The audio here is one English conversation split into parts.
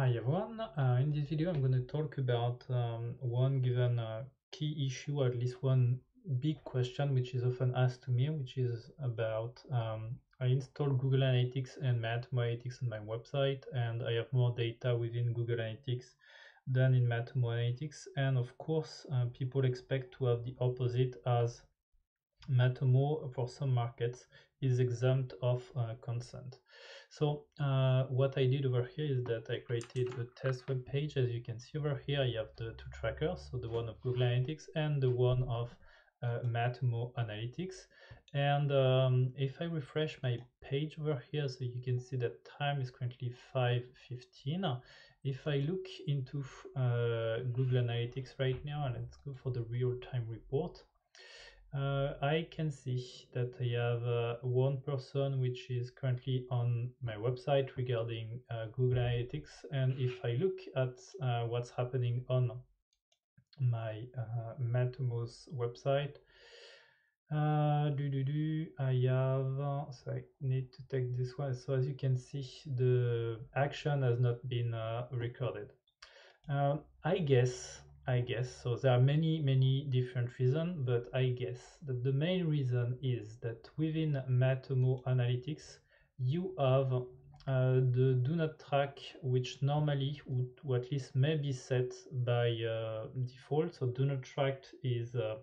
Hi everyone, uh, in this video I'm going to talk about um, one given uh, key issue, or at least one big question which is often asked to me, which is about um, I installed Google Analytics and Analytics on my website and I have more data within Google Analytics than in Analytics. And of course uh, people expect to have the opposite as Matomo for some markets is exempt of uh, consent. So uh, what I did over here is that I created a test web page. As you can see over here, you have the two trackers, so the one of Google Analytics and the one of uh, Matomo Analytics. And um, if I refresh my page over here, so you can see that time is currently 5.15. If I look into uh, Google Analytics right now, and let's go for the real-time report, uh, I can see that I have uh, one person which is currently on my website regarding uh, Google Analytics. And if I look at uh, what's happening on my uh, website, uh, do do do, I have, uh, so I need to take this one. So as you can see, the action has not been recorded. Um, I guess I guess. So there are many, many different reasons, but I guess that the main reason is that within Matomo Analytics, you have uh, the do not track, which normally would, or at least may be set by uh, default. So do not track is, uh,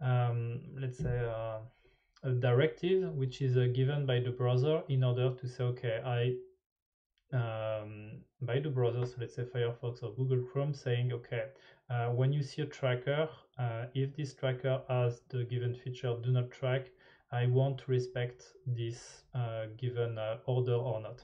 um, let's say, uh, a directive which is uh, given by the browser in order to say, okay, I by the browsers, let's say Firefox or Google Chrome, saying, okay, uh, when you see a tracker, uh, if this tracker has the given feature do not track, I want to respect this uh, given uh, order or not.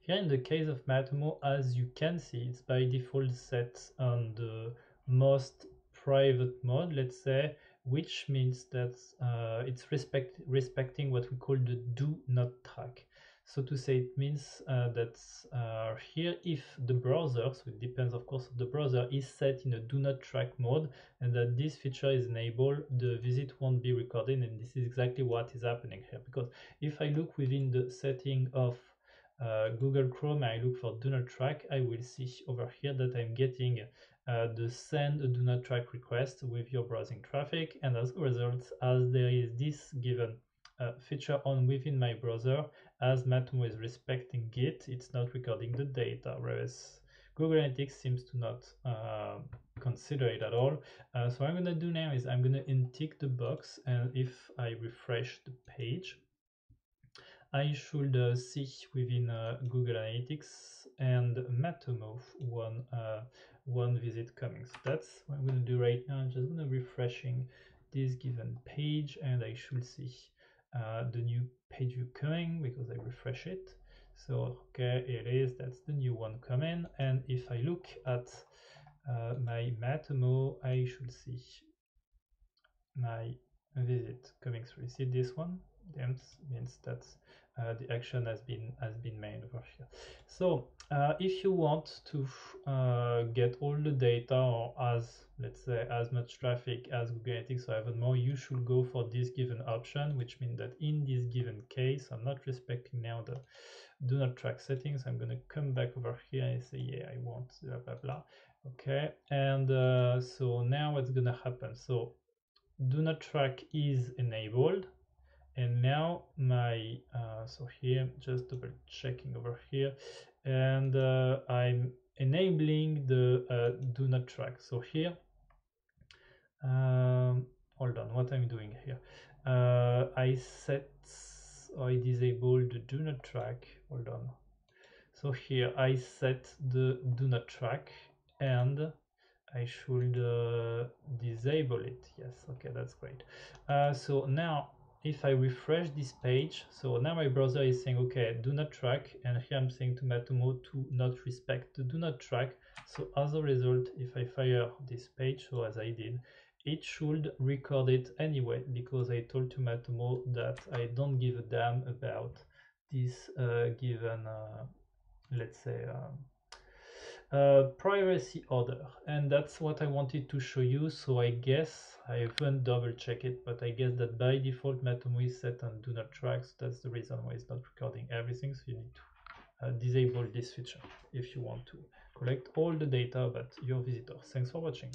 Here in the case of Matomo, as you can see, it's by default set on the most private mode, let's say, which means that uh, it's respect respecting what we call the do not track. So to say it means uh, that uh, here if the browser, so it depends of course of the browser, is set in a do not track mode and that this feature is enabled, the visit won't be recorded and this is exactly what is happening here. Because if I look within the setting of uh, Google Chrome I look for do not track, I will see over here that I'm getting uh, the send do not track request with your browsing traffic and as a result as there is this given uh, feature on within my browser as Matomo is respecting Git, it's not recording the data, whereas Google Analytics seems to not uh, consider it at all. Uh, so I'm going to do now is I'm going to untick the box and if I refresh the page, I should uh, see within uh, Google Analytics and Matomo one, uh, one visit coming. So that's what I'm going to do right now. I'm just going to refreshing this given page and I should see uh, the new page view coming because I refresh it. So, okay, it is, that's the new one coming. And if I look at uh, my Matomo, I should see my visit coming through. See this one? That means that uh, the action has been has been made over here. So uh, if you want to uh, get all the data or as let's say as much traffic as Google Analytics or even more, you should go for this given option, which means that in this given case, I'm not respecting now the do not track settings. I'm going to come back over here and say, yeah, I want blah, blah, blah. Okay. And uh, so now what's going to happen? So do not track is enabled and now my uh, so here just double checking over here. And uh, I'm enabling the uh, do not track. So here um, hold on what I'm doing here? Uh, I set I disable the do not track. Hold on. So here I set the do not track and I should uh, disable it. Yes okay that's great. Uh, so now if I refresh this page, so now my browser is saying, okay, do not track, and here I'm saying to Matomo to not respect to do not track. So as a result, if I fire this page, so as I did, it should record it anyway, because I told to Matomo that I don't give a damn about this uh, given, uh, let's say, um, uh, privacy order and that's what I wanted to show you so I guess I haven't double check it but I guess that by default Matomo is set on do not track so that's the reason why it's not recording everything so you need to uh, disable this feature if you want to collect all the data about your visitor. Thanks for watching.